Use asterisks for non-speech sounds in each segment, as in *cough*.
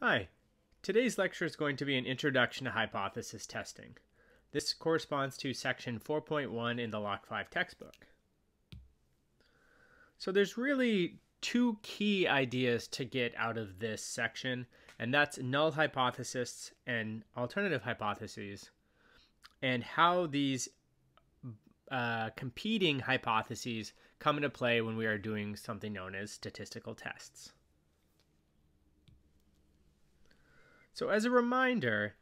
Hi, today's lecture is going to be an introduction to hypothesis testing. This corresponds to section 4.1 in the Lock 5 textbook. So there's really two key ideas to get out of this section, and that's null hypothesis and alternative hypotheses, and how these uh, competing hypotheses come into play when we are doing something known as statistical tests. So as a reminder,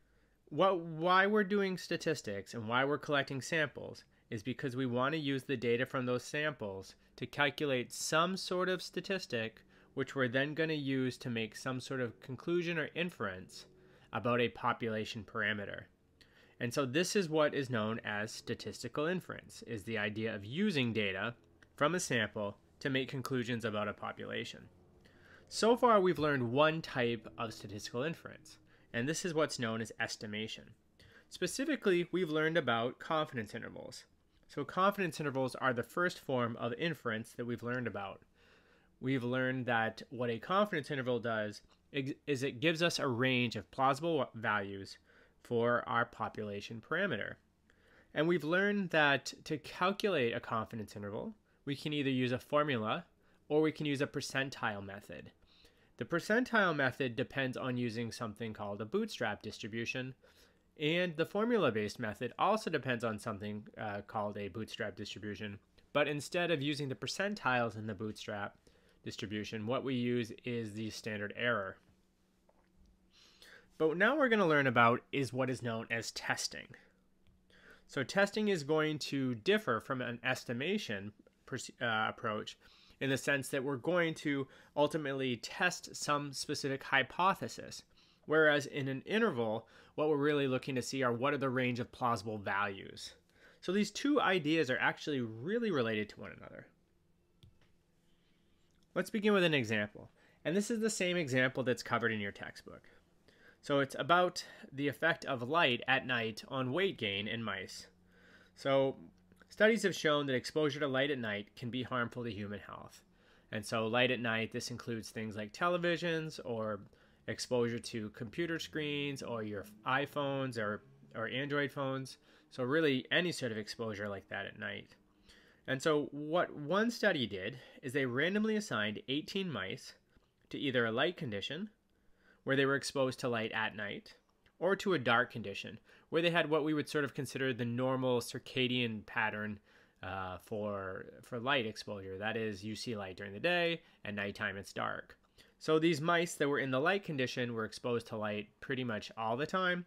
what why we're doing statistics and why we're collecting samples is because we want to use the data from those samples to calculate some sort of statistic which we're then going to use to make some sort of conclusion or inference about a population parameter. And so this is what is known as statistical inference is the idea of using data from a sample to make conclusions about a population. So far we've learned one type of statistical inference and this is what's known as estimation. Specifically, we've learned about confidence intervals. So, confidence intervals are the first form of inference that we've learned about. We've learned that what a confidence interval does is it gives us a range of plausible values for our population parameter. And we've learned that to calculate a confidence interval, we can either use a formula or we can use a percentile method. The percentile method depends on using something called a bootstrap distribution, and the formula-based method also depends on something uh, called a bootstrap distribution. But instead of using the percentiles in the bootstrap distribution, what we use is the standard error. But now we're going to learn about is what is known as testing. So testing is going to differ from an estimation uh, approach in the sense that we're going to ultimately test some specific hypothesis. Whereas in an interval, what we're really looking to see are what are the range of plausible values. So these two ideas are actually really related to one another. Let's begin with an example. And this is the same example that's covered in your textbook. So it's about the effect of light at night on weight gain in mice. So Studies have shown that exposure to light at night can be harmful to human health. And so, light at night, this includes things like televisions or exposure to computer screens or your iPhones or, or Android phones. So, really, any sort of exposure like that at night. And so, what one study did is they randomly assigned 18 mice to either a light condition, where they were exposed to light at night, or to a dark condition, where they had what we would sort of consider the normal circadian pattern uh, for for light exposure. That is, you see light during the day, and nighttime it's dark. So these mice that were in the light condition were exposed to light pretty much all the time,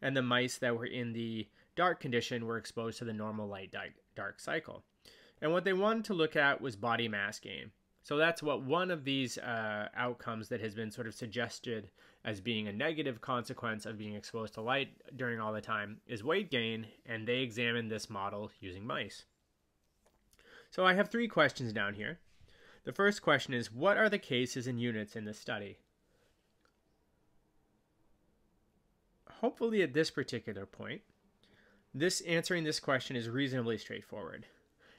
and the mice that were in the dark condition were exposed to the normal light dark cycle. And what they wanted to look at was body mass gain. So that's what one of these uh, outcomes that has been sort of suggested as being a negative consequence of being exposed to light during all the time is weight gain, and they examined this model using mice. So I have three questions down here. The first question is What are the cases and units in this study? Hopefully, at this particular point, this answering this question is reasonably straightforward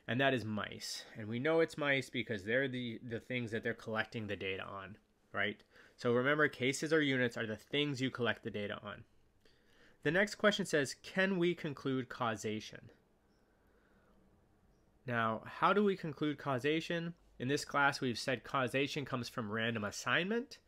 and that is mice. And we know it's mice because they're the, the things that they're collecting the data on, right? So remember, cases or units are the things you collect the data on. The next question says, can we conclude causation? Now, how do we conclude causation? In this class, we've said causation comes from random assignment,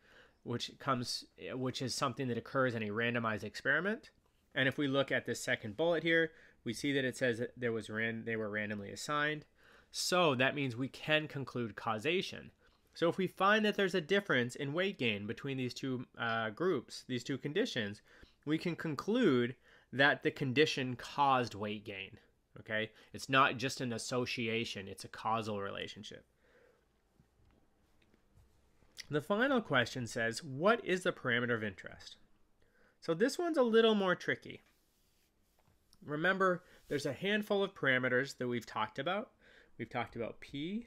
which comes, which is something that occurs in a randomized experiment. And if we look at this second bullet here, we see that it says that there was ran they were randomly assigned. So that means we can conclude causation. So if we find that there's a difference in weight gain between these two uh, groups, these two conditions, we can conclude that the condition caused weight gain. Okay? It's not just an association, it's a causal relationship. The final question says, what is the parameter of interest? So this one's a little more tricky. Remember, there's a handful of parameters that we've talked about. We've talked about P,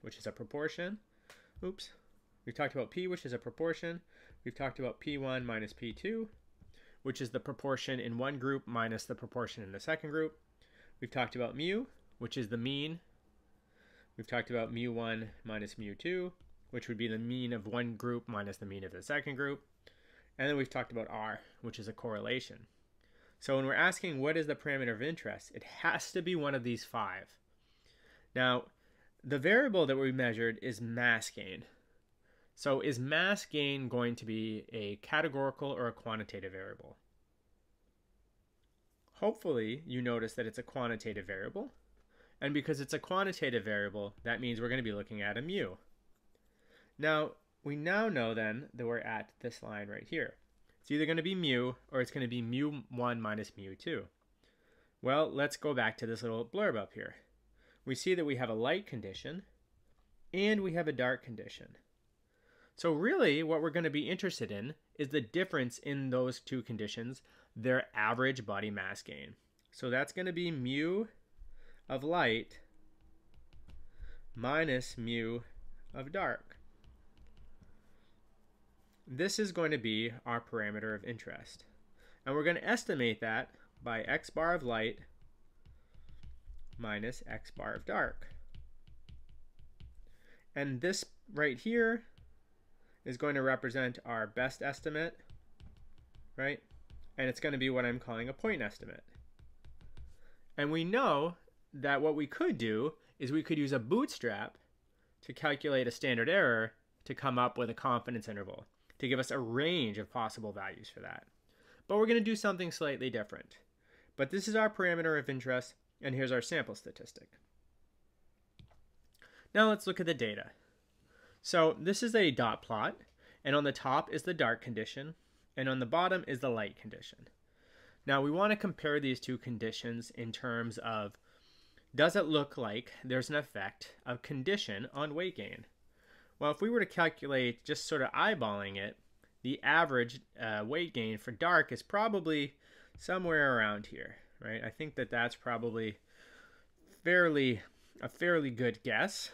which is a proportion. Oops. We've talked about P, which is a proportion. We've talked about P1 minus P2, which is the proportion in one group minus the proportion in the second group. We've talked about mu, which is the mean. We've talked about mu1 minus mu2, which would be the mean of one group minus the mean of the second group. And then we've talked about R, which is a correlation. So when we're asking what is the parameter of interest, it has to be one of these five. Now, the variable that we measured is mass gain. So is mass gain going to be a categorical or a quantitative variable? Hopefully you notice that it's a quantitative variable. And because it's a quantitative variable, that means we're going to be looking at a mu. Now, we now know then that we're at this line right here. It's either going to be mu or it's going to be mu1 minus mu2. Well, let's go back to this little blurb up here. We see that we have a light condition and we have a dark condition. So really what we're going to be interested in is the difference in those two conditions, their average body mass gain. So that's going to be mu of light minus mu of dark. This is going to be our parameter of interest. And we're going to estimate that by x bar of light minus x bar of dark. And this right here is going to represent our best estimate, right? And it's going to be what I'm calling a point estimate. And we know that what we could do is we could use a bootstrap to calculate a standard error to come up with a confidence interval to give us a range of possible values for that. But we're going to do something slightly different. But this is our parameter of interest, and here's our sample statistic. Now let's look at the data. So this is a dot plot, and on the top is the dark condition, and on the bottom is the light condition. Now we want to compare these two conditions in terms of does it look like there's an effect of condition on weight gain? Well, if we were to calculate just sort of eyeballing it, the average uh, weight gain for dark is probably somewhere around here, right? I think that that's probably fairly a fairly good guess.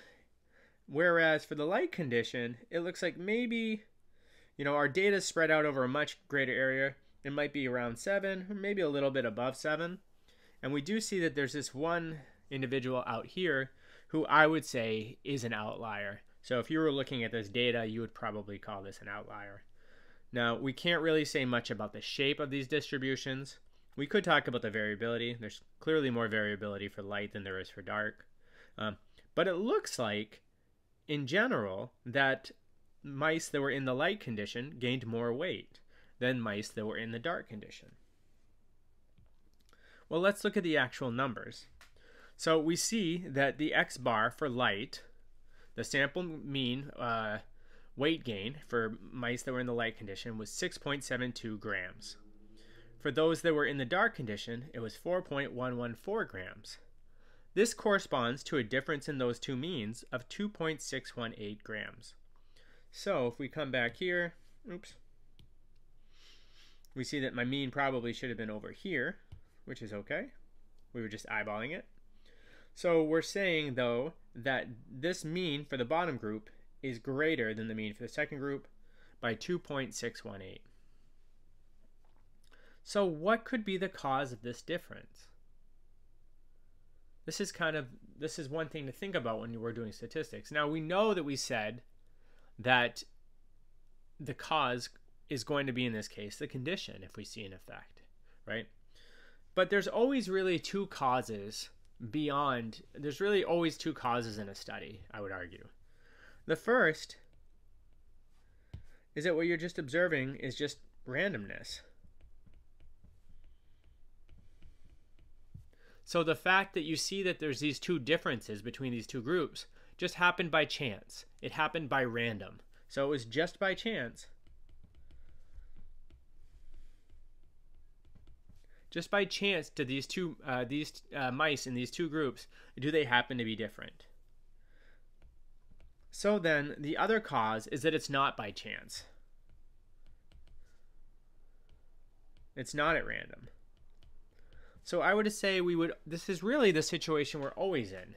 Whereas for the light condition, it looks like maybe, you know, our data is spread out over a much greater area. It might be around seven, or maybe a little bit above seven. And we do see that there's this one individual out here who I would say is an outlier. So if you were looking at this data, you would probably call this an outlier. Now, we can't really say much about the shape of these distributions. We could talk about the variability. There's clearly more variability for light than there is for dark. Um, but it looks like, in general, that mice that were in the light condition gained more weight than mice that were in the dark condition. Well, let's look at the actual numbers. So we see that the x bar for light the sample mean uh, weight gain for mice that were in the light condition was 6.72 grams. For those that were in the dark condition, it was 4.114 grams. This corresponds to a difference in those two means of 2.618 grams. So if we come back here, oops, we see that my mean probably should have been over here, which is okay. We were just eyeballing it. So we're saying, though, that this mean for the bottom group is greater than the mean for the second group by 2.618. So what could be the cause of this difference? This is kind of this is one thing to think about when you were doing statistics. Now we know that we said that the cause is going to be in this case the condition if we see an effect, right? But there's always really two causes beyond there's really always two causes in a study i would argue the first is that what you're just observing is just randomness so the fact that you see that there's these two differences between these two groups just happened by chance. It happened by random. So it was just by chance. Just by chance do these two uh, these uh, mice in these two groups do they happen to be different? So then the other cause is that it's not by chance. It's not at random so i would say we would this is really the situation we're always in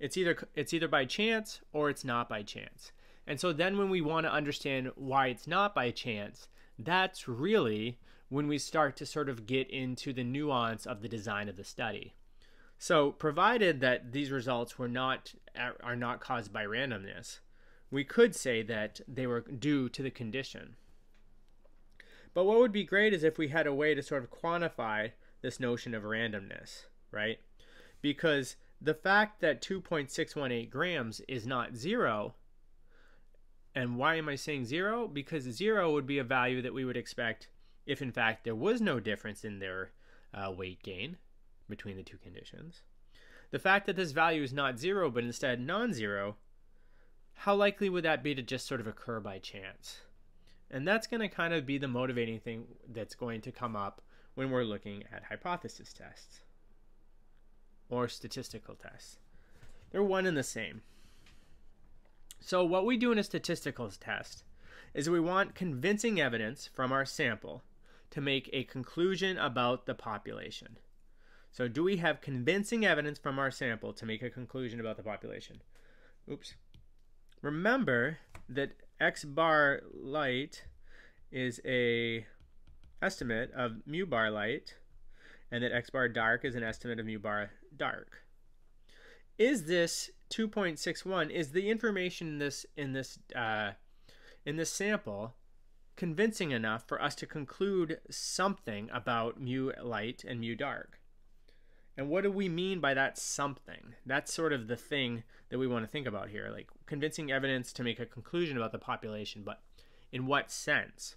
it's either it's either by chance or it's not by chance and so then when we want to understand why it's not by chance that's really when we start to sort of get into the nuance of the design of the study. So, provided that these results were not are not caused by randomness, we could say that they were due to the condition. But what would be great is if we had a way to sort of quantify this notion of randomness, right? Because the fact that 2.618 grams is not zero, and why am I saying zero? Because zero would be a value that we would expect if, in fact, there was no difference in their uh, weight gain between the two conditions. The fact that this value is not zero but instead non zero, how likely would that be to just sort of occur by chance? And that's going to kind of be the motivating thing that's going to come up when we're looking at hypothesis tests or statistical tests. They're one and the same. So, what we do in a statistical test is we want convincing evidence from our sample to make a conclusion about the population. So, do we have convincing evidence from our sample to make a conclusion about the population? Oops. Remember that x bar light is a estimate of mu bar light and that x bar dark is an estimate of mu bar dark. Is this 2.61 is the information in this in this uh, in this sample convincing enough for us to conclude something about mu light and mu dark? And what do we mean by that something? That's sort of the thing that we want to think about here, like convincing evidence to make a conclusion about the population, but in what sense?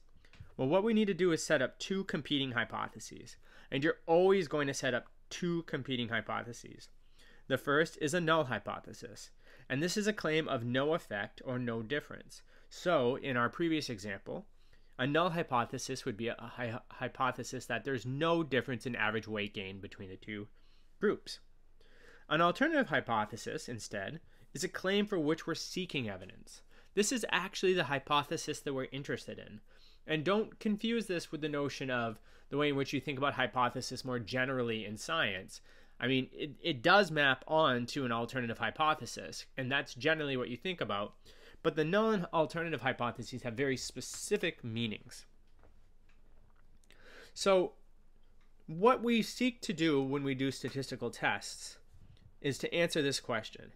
Well, what we need to do is set up two competing hypotheses. And you're always going to set up two competing hypotheses. The first is a null hypothesis, and this is a claim of no effect or no difference. So, in our previous example, a null hypothesis would be a hy- hypothesis that there's no difference in average weight gain between the two groups. An alternative hypothesis, instead, is a claim for which we're seeking evidence. This is actually the hypothesis that we're interested in. And don't confuse this with the notion of the way in which you think about hypothesis more generally in science. I mean, it, it does map on to an alternative hypothesis, and that's generally what you think about. But the non alternative hypotheses have very specific meanings. So, what we seek to do when we do statistical tests is to answer this question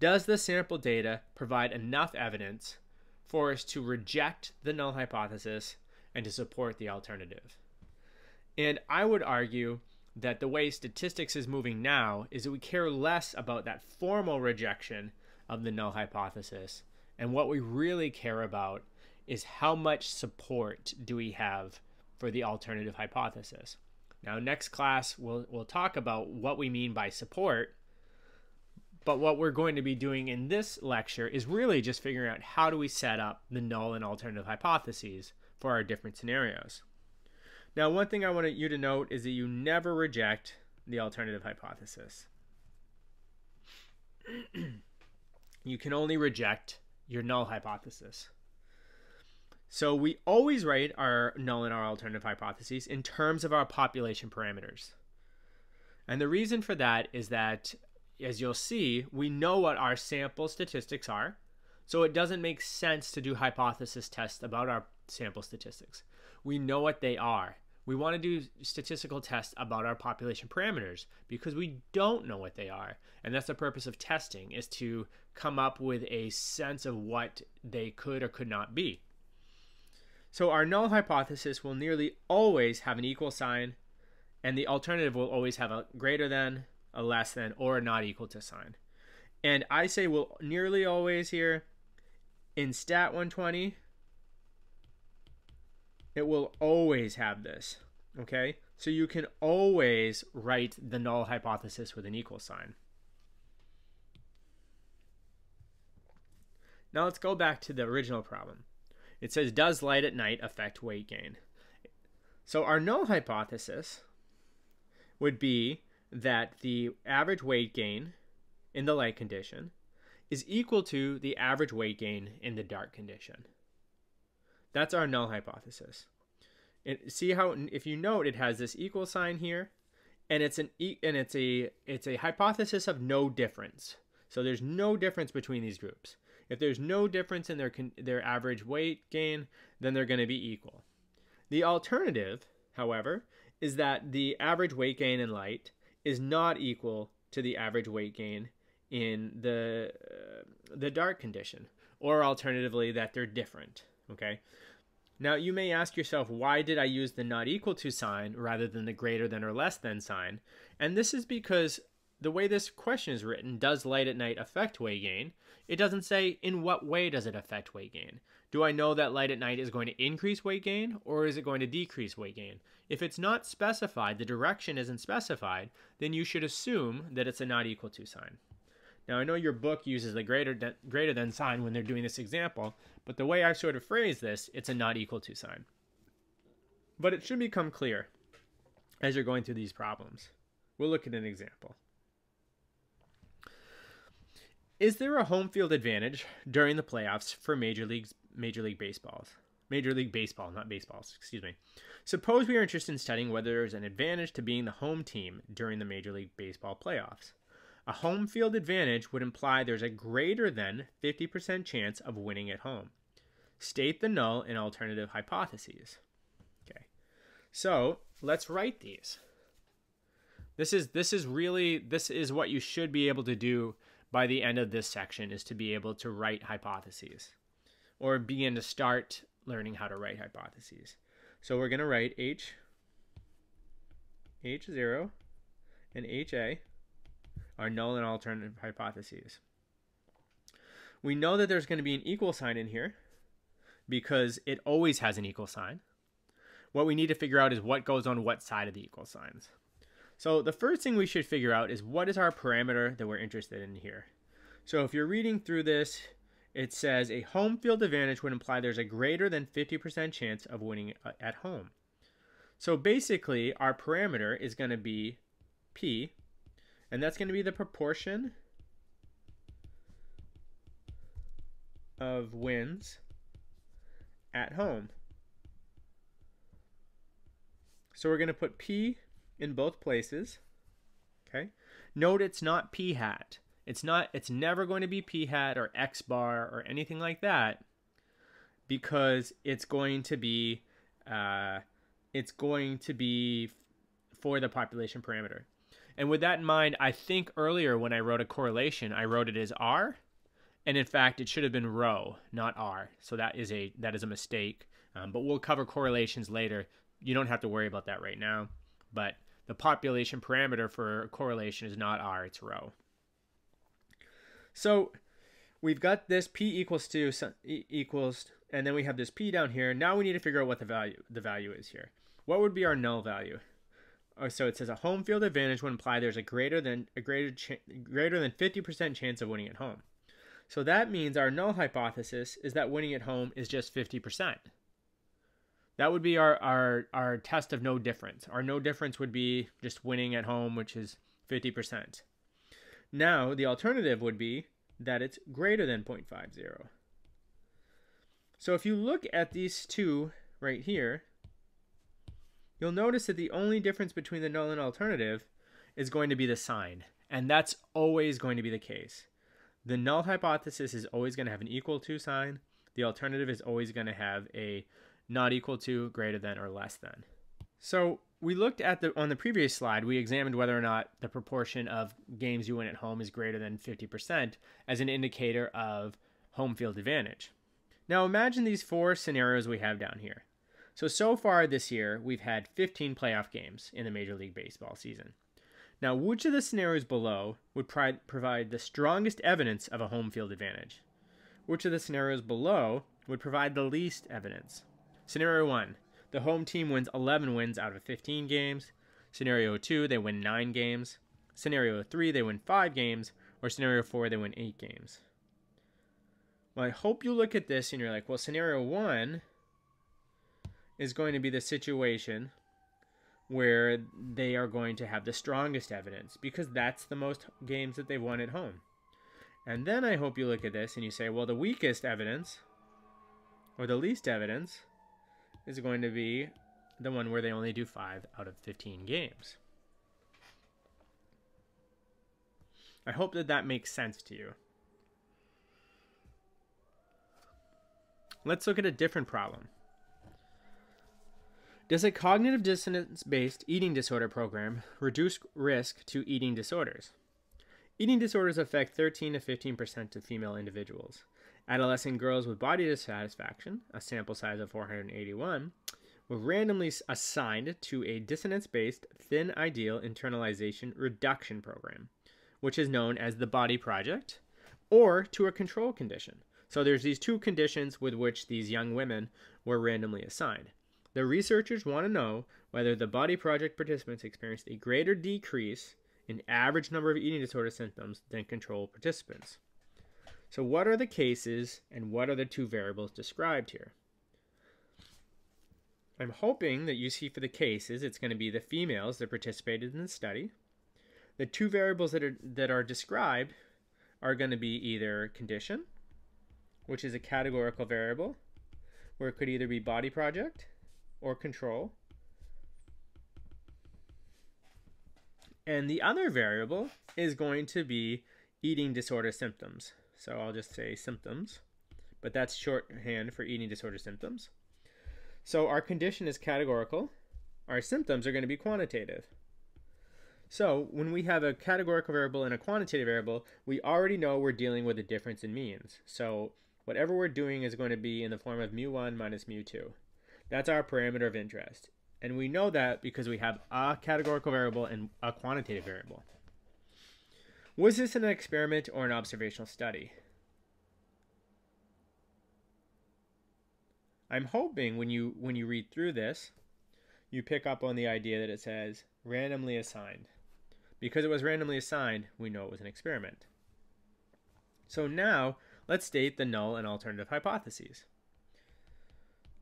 Does the sample data provide enough evidence for us to reject the null hypothesis and to support the alternative? And I would argue that the way statistics is moving now is that we care less about that formal rejection of the null hypothesis. And what we really care about is how much support do we have for the alternative hypothesis. Now, next class, we'll, we'll talk about what we mean by support. But what we're going to be doing in this lecture is really just figuring out how do we set up the null and alternative hypotheses for our different scenarios. Now, one thing I want you to note is that you never reject the alternative hypothesis. *clears throat* you can only reject your null hypothesis. So we always write our null and our alternative hypotheses in terms of our population parameters. And the reason for that is that, as you'll see, we know what our sample statistics are. So it doesn't make sense to do hypothesis tests about our sample statistics. We know what they are. We want to do statistical tests about our population parameters because we don't know what they are. And that's the purpose of testing is to come up with a sense of what they could or could not be. So our null hypothesis will nearly always have an equal sign, and the alternative will always have a greater than, a less than, or not equal to sign. And I say will nearly always here in stat 120, it will always have this. Okay? So you can always write the null hypothesis with an equal sign. Now let's go back to the original problem. It says, Does light at night affect weight gain? So our null hypothesis would be that the average weight gain in the light condition is equal to the average weight gain in the dark condition. That's our null hypothesis. And see how if you note it has this equal sign here and it's an e- and it's a it's a hypothesis of no difference. So there's no difference between these groups. If there's no difference in their their average weight gain, then they're going to be equal. The alternative, however, is that the average weight gain in light is not equal to the average weight gain in the uh, the dark condition, or alternatively that they're different. Okay, Now, you may ask yourself, why did I use the not equal to sign rather than the greater than or less than sign? And this is because the way this question is written, does light at night affect weight gain? It doesn't say in what way does it affect weight gain. Do I know that light at night is going to increase weight gain or is it going to decrease weight gain? If it's not specified, the direction isn't specified, then you should assume that it's a not equal to sign. Now, I know your book uses the greater, de- greater than sign when they're doing this example, but the way I sort of phrase this, it's a not equal to sign. But it should become clear as you're going through these problems. We'll look at an example. Is there a home field advantage during the playoffs for Major Leagues Major League Baseballs? Major League Baseball, not baseballs, excuse me. Suppose we are interested in studying whether there is an advantage to being the home team during the Major League Baseball playoffs. A home field advantage would imply there's a greater than 50% chance of winning at home. State the null and alternative hypotheses. Okay. So, let's write these. This is this is really this is what you should be able to do by the end of this section is to be able to write hypotheses or begin to start learning how to write hypotheses. So we're going to write H H0 and HA are null and alternative hypotheses. We know that there's going to be an equal sign in here because it always has an equal sign. What we need to figure out is what goes on what side of the equal signs. So the first thing we should figure out is what is our parameter that we're interested in here. So if you're reading through this, it says a home field advantage would imply there's a greater than 50% chance of winning uh, at home. So basically, our parameter is going to be P, and that's going to be the proportion of wins at home. So we're going to put P in both places. Okay. Note it's not P hat. It's not it's never going to be P hat or X bar or anything like that because it's going to be uh, it's going to be for the population parameter. And with that in mind, I think earlier when I wrote a correlation, I wrote it as R, and in fact, it should have been rho, not R. So that is a that is a mistake. Um, but we'll cover correlations later. You don't have to worry about that right now. But the population parameter for correlation is not R, it's rho. So we've got this P equals to equals, and then we have this P down here. Now we need to figure out what the value the value is here. What would be our null value? Oh, so it says a home field advantage would imply there's a greater than a greater greater than 50% chance of winning at home. So that means our null hypothesis is that winning at home is just 50%. That would be our, our, our test of no difference. Our no difference would be just winning at home, which is 50%. Now, the alternative would be that it's greater than 0.50. So if you look at these two right here, you'll notice that the only difference between the null and alternative is going to be the sign. And that's always going to be the case. The null hypothesis is always going to have an equal to sign. The alternative is always going to have a not equal to, greater than, or less than. So we looked at the on the previous slide, we examined whether or not the proportion of games you win at home is greater than 50% as an indicator of home field advantage. Now imagine these four scenarios we have down here. So so far this year, we've had 15 playoff games in the Major League Baseball season. Now, which of the scenarios below would provide the strongest evidence of a home field advantage? Which of the scenarios below would provide the least evidence? Scenario 1 the home team wins 11 wins out of 15 games. Scenario 2, they win 9 games. Scenario 3, they win 5 games. Or scenario 4, they win 8 games. Well, I hope you look at this and you're like, well, scenario 1 is going to be the situation where they are going to have the strongest evidence because that's the most games that they've won at home. And then I hope you look at this and you say, well, the weakest evidence or the least evidence is going to be the one where they only do 5 out of 15 games. I hope that that makes sense to you. Let's look at a different problem. Does a cognitive dissonance based eating disorder program reduce risk to eating disorders? Eating disorders affect 13 to 15% of female individuals. Adolescent girls with body dissatisfaction, a sample size of 481, were randomly assigned to a dissonance based thin ideal internalization reduction program, which is known as the Body Project, or to a control condition. So there's these two conditions with which these young women were randomly assigned. The researchers want to know whether the Body Project participants experienced a greater decrease in average number of eating disorder symptoms than control participants. So, what are the cases and what are the two variables described here? I'm hoping that you see for the cases it's going to be the females that participated in the study. The two variables that are, that are described are going to be either condition, which is a categorical variable, where it could either be body project or control. And the other variable is going to be eating disorder symptoms. So I'll just say symptoms, but that's shorthand for eating disorder symptoms. So our condition is categorical. Our symptoms are going to be quantitative. So when we have a categorical variable and a quantitative variable, we already know we're dealing with a difference in means. So whatever we're doing is going to be in the form of mu1 minus mu2. That's our parameter of interest. And we know that because we have a categorical variable and a quantitative variable. Was this an experiment or an observational study? I'm hoping when you when you read through this, you pick up on the idea that it says randomly assigned. Because it was randomly assigned, we know it was an experiment. So now, let's state the null and alternative hypotheses.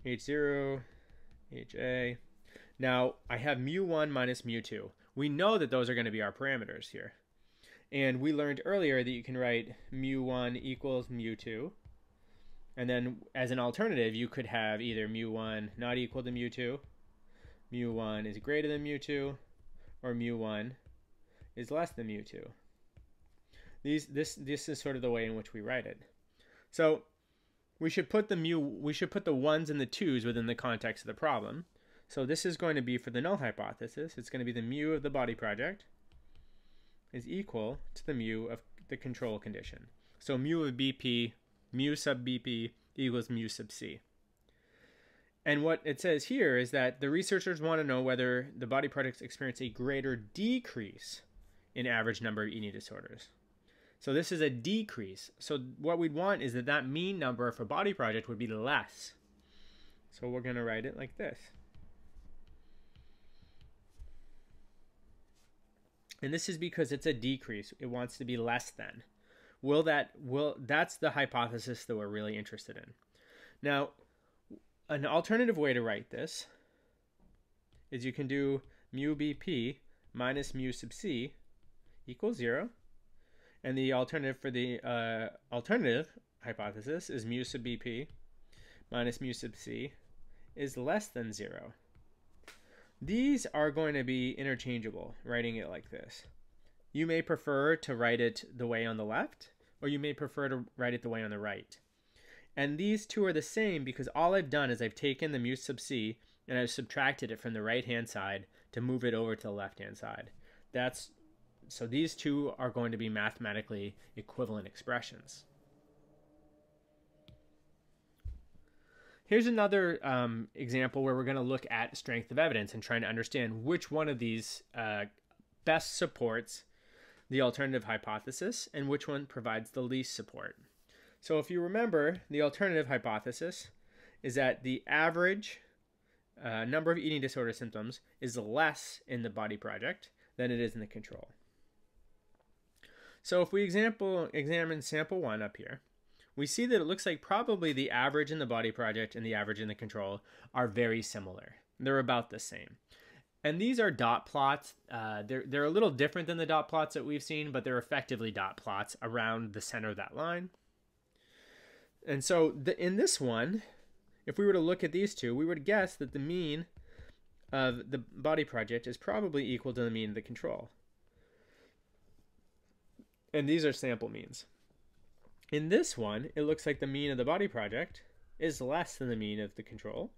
H0, HA. Now, I have mu1 minus mu2. We know that those are going to be our parameters here. And we learned earlier that you can write mu1 equals mu2. And then as an alternative, you could have either mu1 not equal to mu2, mu1 is greater than mu2, or mu1 is less than mu2. These, this, this is sort of the way in which we write it. So we should put the mu we should put the ones and the twos within the context of the problem. So this is going to be for the null hypothesis. It's going to be the mu of the body project is equal to the mu of the control condition. So mu of BP, mu sub BP equals mu sub C. And what it says here is that the researchers want to know whether the body projects experience a greater decrease in average number of eating disorders. So this is a decrease. So what we'd want is that that mean number for body project would be less. So we're going to write it like this. And this is because it's a decrease. It wants to be less than. Will that will that's the hypothesis that we're really interested in. Now, an alternative way to write this is you can do mu bp minus mu sub c equals 0 and the alternative for the uh, alternative hypothesis is mu sub bp minus mu sub c is less than 0. These are going to be interchangeable, writing it like this. You may prefer to write it the way on the left, or you may prefer to write it the way on the right. And these two are the same because all I've done is I've taken the mu sub c and I've subtracted it from the right hand side to move it over to the left hand side. That's so these two are going to be mathematically equivalent expressions. Here's another um, example where we're going to look at strength of evidence and trying to understand which one of these uh, best supports the alternative hypothesis and which one provides the least support. So if you remember, the alternative hypothesis is that the average uh, number of eating disorder symptoms is less in the body project than it is in the control. So if we example, examine sample one up here, we see that it looks like probably the average in the body project and the average in the control are very similar. They're about the same. And these are dot plots. Uh, they're, they're a little different than the dot plots that we've seen, but they're effectively dot plots around the center of that line. And so the, in this one, if we were to look at these two, we would guess that the mean of the body project is probably equal to the mean of the control. And these are sample means. In this one, it looks like the mean of the body project is less than the mean of the control.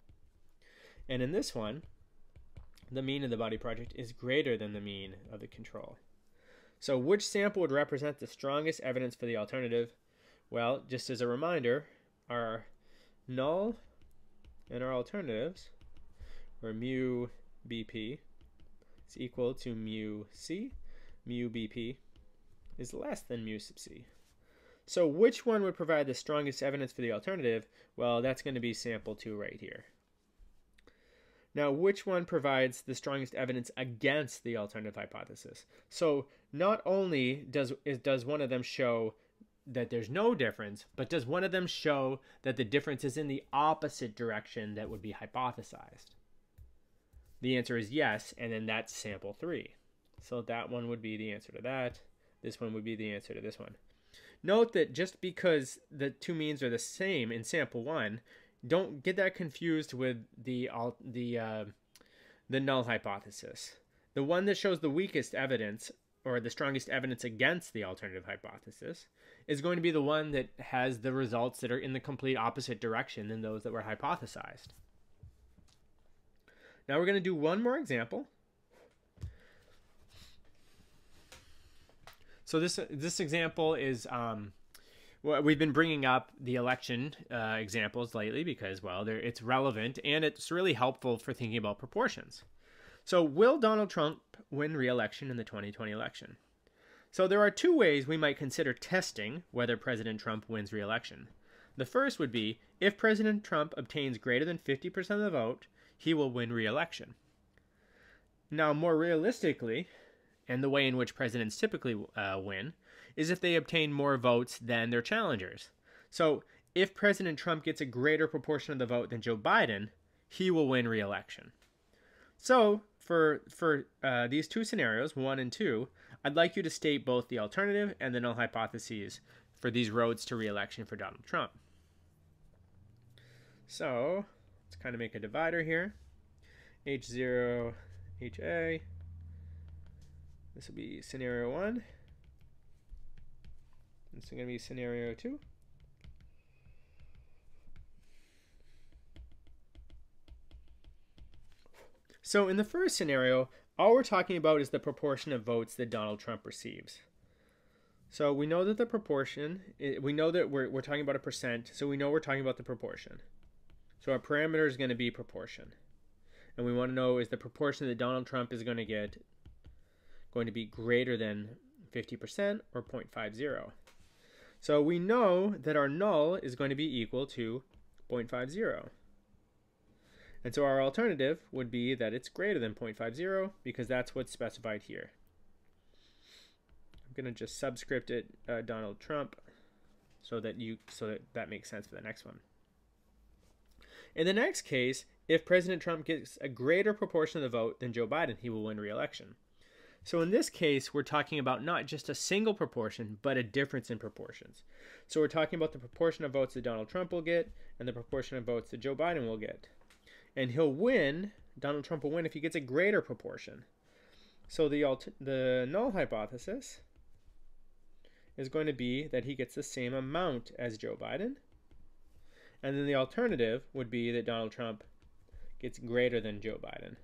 And in this one, the mean of the body project is greater than the mean of the control. So which sample would represent the strongest evidence for the alternative? Well, just as a reminder, our null and our alternatives where mu BP is equal to mu C, mu BP is less than mu sub C. So which one would provide the strongest evidence for the alternative? Well, that's going to be sample 2 right here. Now, which one provides the strongest evidence against the alternative hypothesis? So not only does, does one of them show that there's no difference, but does one of them show that the difference is in the opposite direction that would be hypothesized? The answer is yes, and then that's sample three. So that one would be the answer to that. This one would be the answer to this one. Note that just because the two means are the same in sample one, don't get that confused with the the uh, the null hypothesis. The one that shows the weakest evidence or the strongest evidence against the alternative hypothesis is going to be the one that has the results that are in the complete opposite direction than those that were hypothesized. Now we're going to do one more example. So this this example is um, well, we've been bringing up the election uh, examples lately because well, it's relevant and it's really helpful for thinking about proportions. So will Donald Trump win re-election in the 2020 election? So there are two ways we might consider testing whether President Trump wins re-election. The first would be if President Trump obtains greater than 50% of the vote, he will win re-election. Now, more realistically, and the way in which presidents typically uh, win, is if they obtain more votes than their challengers. So, if President Trump gets a greater proportion of the vote than Joe Biden, he will win re-election. So, for for uh, these two scenarios, one and two, I'd like you to state both the alternative and the null hypotheses for these roads to re-election for Donald Trump. So, let's kind of make a divider here. H0, HA, this will be scenario one. This is going to be scenario two. So in the first scenario, all we're talking about is the proportion of votes that Donald Trump receives. So we know that the proportion, we know that we're, we're talking about a percent, so we know we're talking about the proportion. So our parameter is going to be proportion. And we want to know is the proportion that Donald Trump is going to get going to be greater than 50% or 0.50. So we know that our null is going to be equal to 0.50. And so our alternative would be that it's greater than 0.50 because that's what's specified here. I'm going to just subscript it uh, Donald Trump so that you so that that makes sense for the next one. In the next case, if President Trump gets a greater proportion of the vote than Joe Biden, he will win re-election. So in this case, we're talking about not just a single proportion, but a difference in proportions. So we're talking about the proportion of votes that Donald Trump will get and the proportion of votes that Joe Biden will get. And he'll win, Donald Trump will win if he gets a greater proportion. So the the null hypothesis is going to be that he gets the same amount as Joe Biden. And then the alternative would be that Donald Trump gets greater than Joe Biden.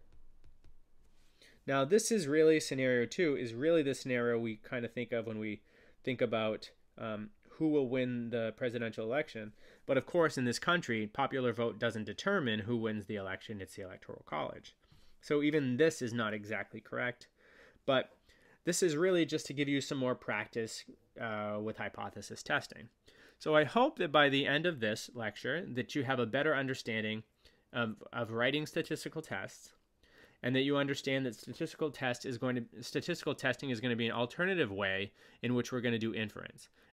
Now, this is really scenario two, is really the scenario we kind of think of when we think about um, who will win the presidential election. But of course, in this country, popular vote doesn't determine who wins the election, it's the Electoral College. So even this is not exactly correct. But this is really just to give you some more practice uh, with hypothesis testing. So I hope that by the end of this lecture that you have a better understanding of, of writing statistical tests and that you understand that statistical test is going to statistical testing is going to be an alternative way in which we're going to do inference.